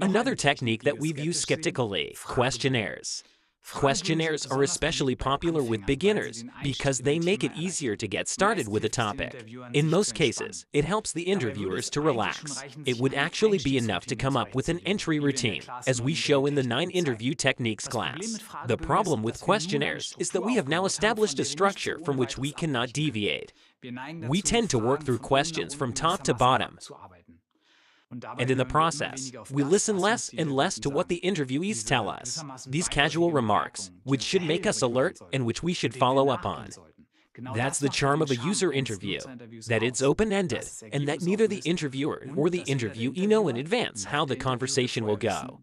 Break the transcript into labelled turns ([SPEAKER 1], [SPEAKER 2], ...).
[SPEAKER 1] Another technique that we've used skeptically questionnaires. Questionnaires are especially popular with beginners because they make it easier to get started with a topic. In most cases, it helps the interviewers to relax. It would actually be enough to come up with an entry routine, as we show in the 9 interview techniques class. The problem with questionnaires is that we have now established a structure from which we cannot deviate. We tend to work through questions from top to bottom, and in the process, we listen less and less to what the interviewees tell us. These casual remarks, which should make us alert and which we should follow up on. That's the charm of a user interview, that it's open-ended, and that neither the interviewer or the interviewee know in advance how the conversation will go.